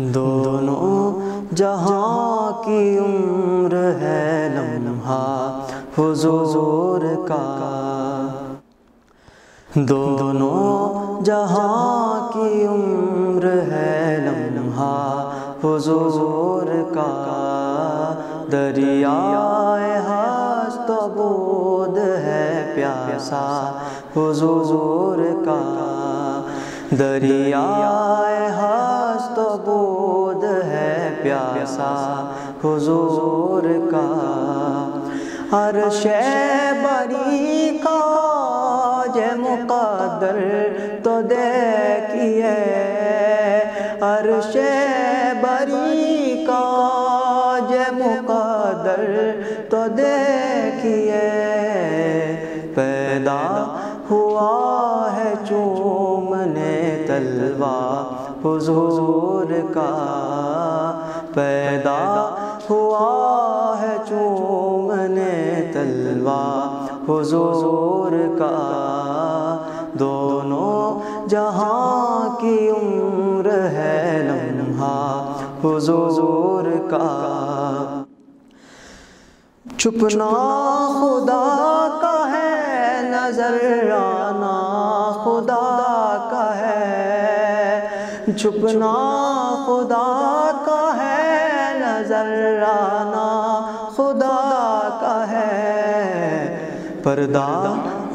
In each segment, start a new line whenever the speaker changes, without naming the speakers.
دونوں جہاں کی عمر ہے لمحہ، حضور کا۔ دونوں جہاں کی عمر ہے لمحہ، حضور کا۔ دریائے ہست بود ہے پیاسا، حضور کا۔ دریائے ہست و بود ہے پیاسا، حضور کا۔ عرش بری کا جے مقدر تو دیکھئے حضور کا پیدا ہوا ہے چومنے تلوہ حضور کا دونوں جہاں کی عمر ہے لمحہ۔ حضور کا چھپنا خدا کا ہے نظر چھپنا خدا کا ہے نظر آنا خدا کا ہے پردہ،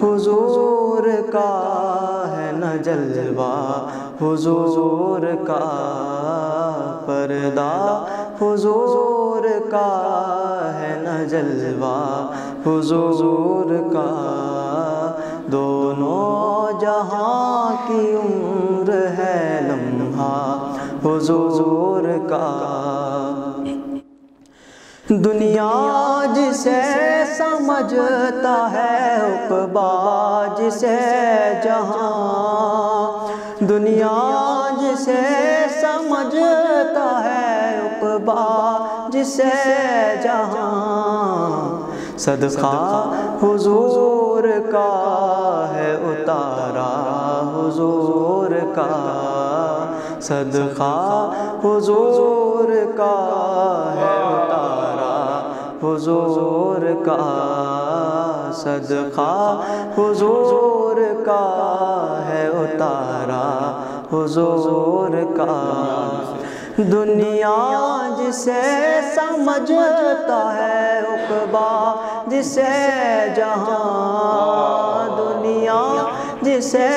حضور کا ہے نہ جلوہ، حضور کا پردہ، حضور کا ہے نہ جلوہ، حضور کا دونوں جہاں کی عمر ہے لمحہ حضور کا۔ دنیا جسے سمجھتا ہے، اقبا جسے جہاں۔ دنیا جسے سمجھتا ہے، اقبا جسے جہاں۔ صدقہ حضور کا ہے، اتارا حضور کا۔ صدقہ حضور کا ہے اتارا، حضور کا صدقہ، حضور کا ہے اتارا، حضور کا۔ دنیا جسے سمجھتا ہے اقبا، جسے جہاں دنیا جسے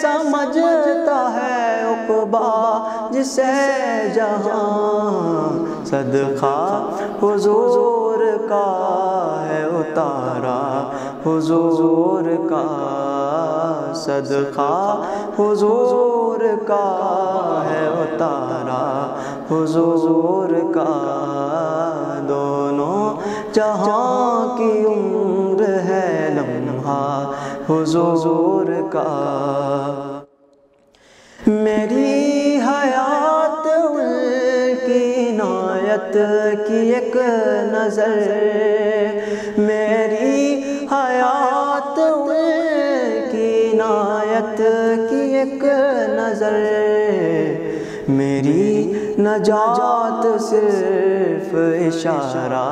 سمجھتا ہے اقبا جسے جہاں صدقہ حضور کا ہے اتارا، حضور کا صدقہ حضور کا ہے اتارا، حضور کا دونوں جہاں کی عمر ہے لمحہ، حضور کا میری حیات ان کی عنایت کی ایک نظر، میری حیات ان کی عنایت کی ایک نظر، میری نجات صرف اشارہ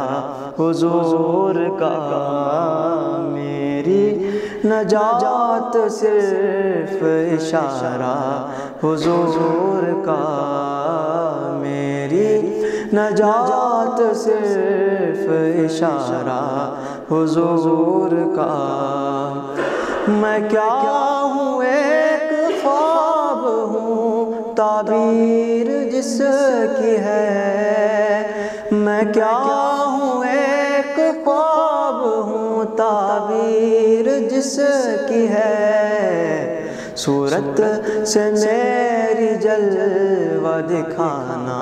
حضور کا، میری نجات صرف اشارہ حضور کا، میری نجات صرف اشارہ حضور کا۔ میں کیا ہوں؟ ایک خواب ہوں، تعبیر جس کی ہے۔ میں کیا ہوں؟ ایک خواب جس کی ہے صورت سے میری جلوہ دکھانا،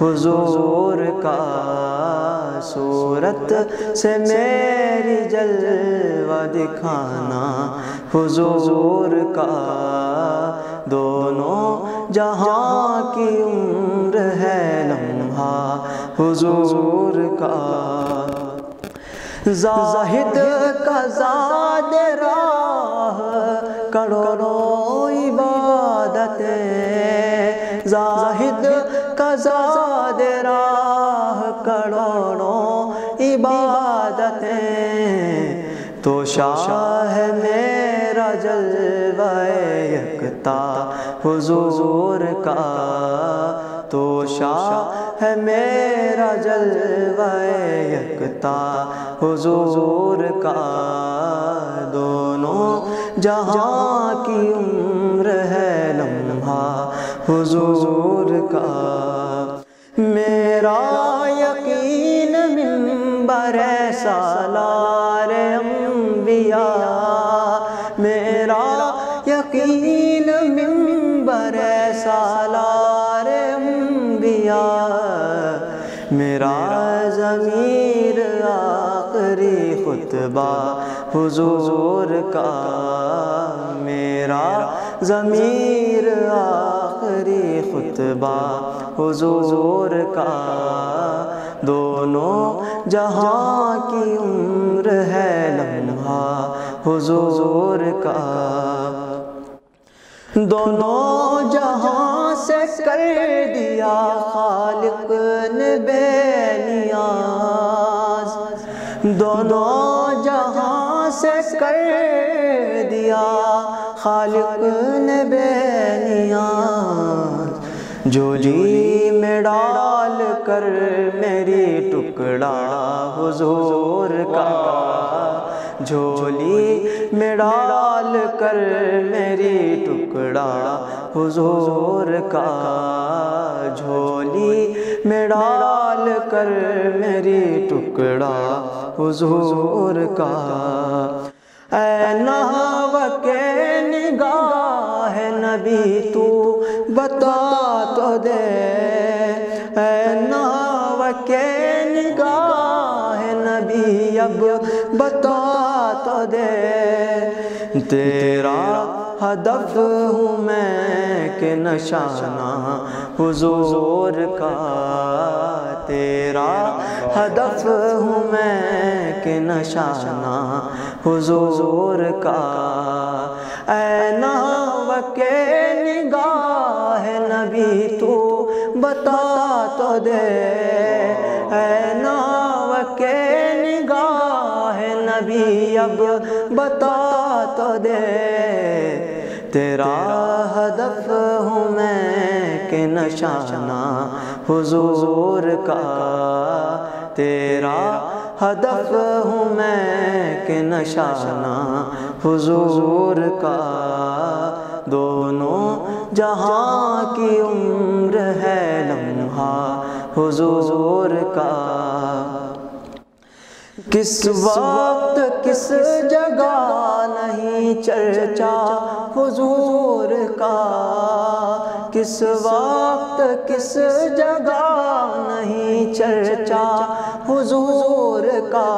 حضور کا صورت سے میری جلوہ دکھانا، حضور کا دونوں جہاں کی عمر ہے لمحہ، حضور کا زاہد کا زاد راہ، کروڑوں عبادتیں۔ زاہد کا زاد راہ، کروڑوں عبادتیں۔ تو شاہ میرا جلوہ یکتا، حضور کا۔ تو شاہ ہے میرا جلوہ یکتا، حضور کا۔ دونوں جہاں کی عمر ہے لمحہ، حضور کا۔ میرا یقین ممبر سالار انبیاء۔ آخری حضور کا، میرا ضمیر آخری خطبہ حضور کا۔ دونوں جہاں کی عمر ہے لمحہ حضور کا۔ دونوں جہاں سے کر دیا خالق نے بے نیاز۔ دونوں خالق نے بے نیاز جولی میں ڈال کر میری ٹکڑا حضور کا جھولی میں ڈال کر میری ٹکڑا حضور کا جھولی میں ڈال کر میری ٹکڑا حضور کا اے نحو کے نگاہ نبی تو بتا تو دے۔ اے نحو کے نگاہ نبی اب بتا تو دے۔ تیرا ہدف ہوں میں کہ نشانہ حضور کا، تیرا ہدف ہوں میں کہ نشانہ حضور کا۔ اے نحو کے نگاہ نبی، تو بتا تو دے۔ اے نحو کے نگاہ نبی، اب بتا تو دے۔ تیرا ہدف ہوں میں کہ نشانہ حضور کا تیرا ہدف ہوں میں کہ نشانہ حضور کا دونوں جہاں کی عمر ہے لمحہ حضور کا کس وقت کس جگہ نہیں چرچا حضور کا؟ کس وقت کس جگہ نہیں چرچا حضور کا؟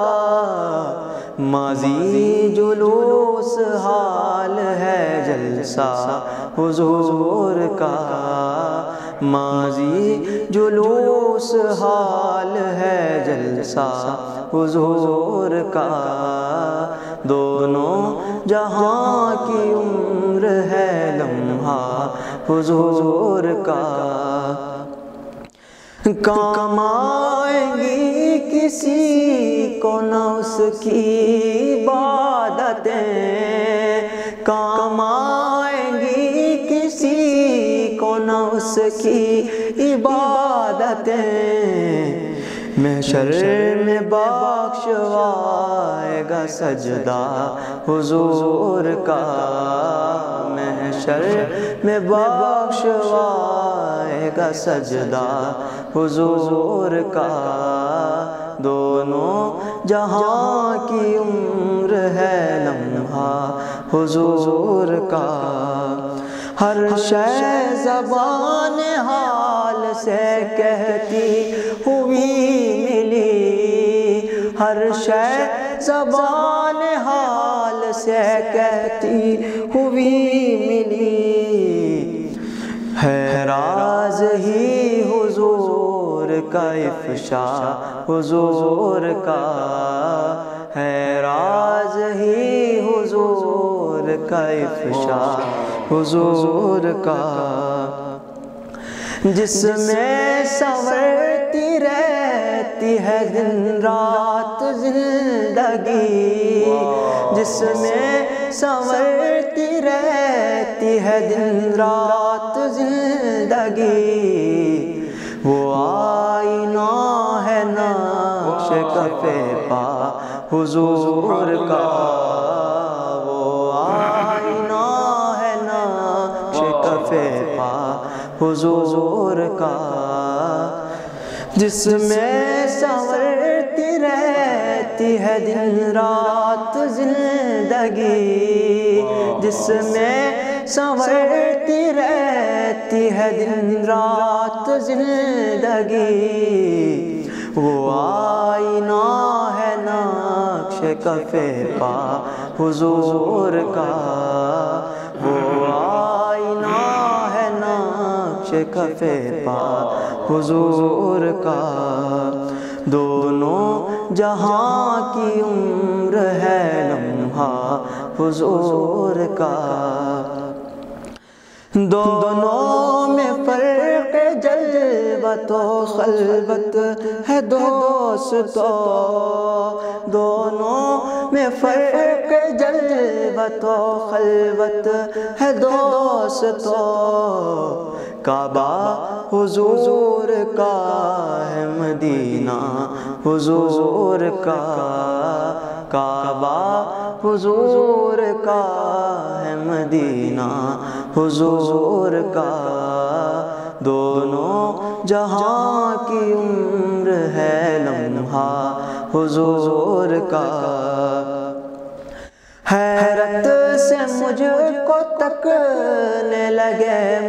ماضی جلوس حال ہے جلسہ حضور کا۔ ماضی جلوس حال ہے جلسہ حضور کا۔ دونوں جہاں کی عمر ہے لمحہ حضور کا۔ کام آئیں گی کسی کو نہ اس کی عبادتیں کام آئیں گی، کسی کو نہ اس کی عبادتیں۔ محشر میں بخشوائے گا سجدہ حضور کا۔ محشر میں بخشوائے گا سجدہ حضور کا۔ دونوں جہاں کی عمر ہے لمحہ حضور کا۔ ہر شے زبان حال سے کہتی ہوئی ملی۔ ہر شے زبان حال سے کہتی ہوئی ملی۔ کا افشا حضور کا ہے، راز ہی حضور کا افشا حضور کا۔ جس میں سورتی رہتی ہے دن رات زندگی۔ جس میں سورتی رہتی ہے دن رات زندگی۔ وہ آئینہ ہے نقش کفے پا حضور کا وہ آئینہ ہے نقش کفے پا حضور کا جس میں سورتی رہتی ہے دن رات زندگی جس میں سورتی رہتی ہے دن رات زندگی وہ آئینہ ہے نقش کفے پا حضور کا۔ وہ آئینہ ہے نقش کفے پا حضور کا۔ دونوں جہاں کی عمر ہے لمحہ حضور کا۔ دونوں میں فرق جلوت و خلوت ہے دوستو دونوں میں فرق جلوت و خلوت ہے دوستو کعبہ حضور کا ہے مدینہ حضور کا کعبہ حضور کا ہے مدینہ حضور کا دونوں جہاں کی عمر ہے لمحہ حضور کا۔ حیرت سے مجھ کو تکنے لگے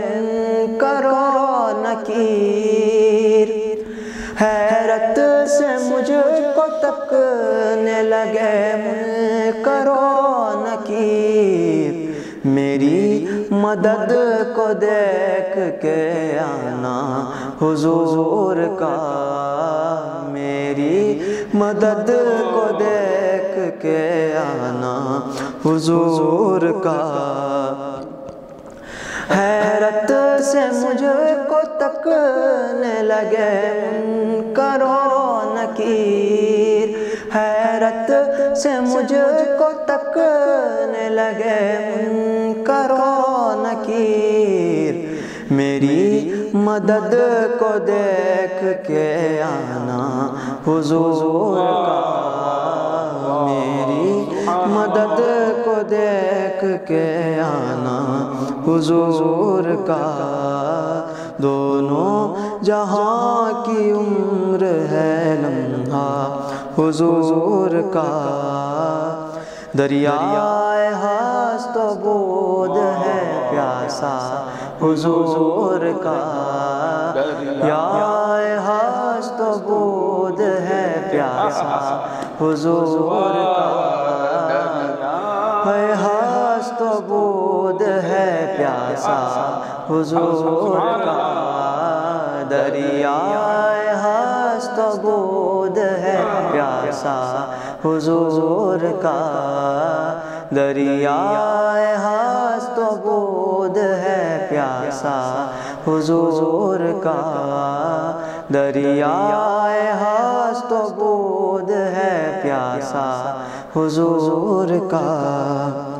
کرو نکیر۔ حیرت سے مجھ کو تکنے لگے کرو نکیر۔ میری مدد کو دیکھ کے آنا حضور کا۔ میری مدد کو دیکھ کے آنا حضور کا۔ حیرت سے مجھ کو تکنے لگے کرو نکیر حیرت سے مجھ کو تکنے لگے کرو نکیر۔ میری مدد کو دیکھ کے آنا حضور کا۔ میری مدد کو دیکھ کے آنا حضور کا۔ دونوں جہاں کی عمر ہے لمحہ حضور کا دریائے ہست و بود ہے پیاسا حضور کا دریائے ہست و بود ہے پیاسا حضور کا ہے ہست و بود ہے پیاسا حضور کا دریائے ہست و بود ہے پیاسا حضور کا۔ دریائے ہست و بود ہے پیاسا حضور کا۔ دریائے ہست و بود ہے پیاسا حضور کا۔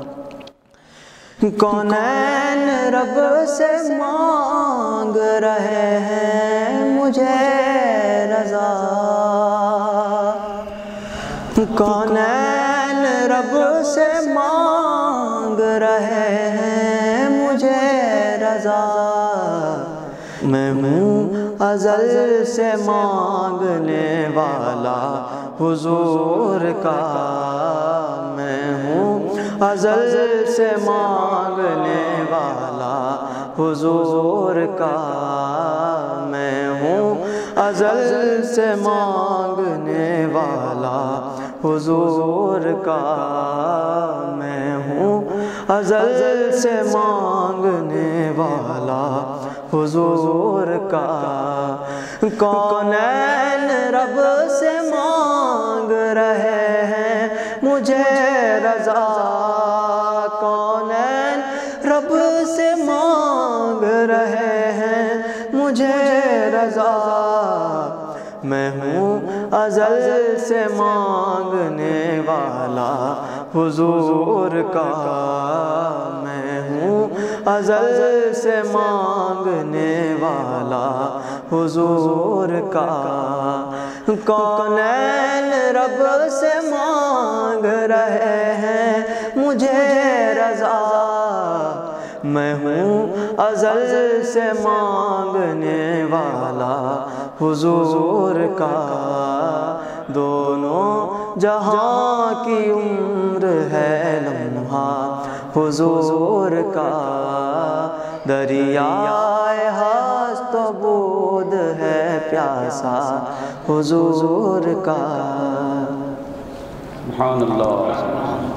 کونین رب سے مانگ رہے ہیں مجھے رضا؟ کونین رب سے مانگ رہے ہیں مجھے رضا؟ میں ہوں ازل سے مانگنے والا حضور کا۔ ازل سے مانگنے والا حضور کا میں ہوں۔ ازل سے مانگنے والا حضور کا میں ہوں۔ ازل سے مانگنے والا حضور کا کونین رب سے مانگ رہے ہیں؟ مجھے رضا سے مانگ رہے ہیں، مجھے رضا۔ میں ہوں ازل سے مانگنے والا حضور کا۔ میں ہوں ازل سے مانگنے والا حضور کا۔ کونین رب سے مانگ رہے ہیں؟ مجھے رضا۔ میں ہوں ازل سے مانگنے والا حضور کا۔ دونوں جہاں کی عمر ہے لمحہ حضور کا۔ دریائے ہست و بود ہے پیاسا حضور کا۔
سبحان اللہ۔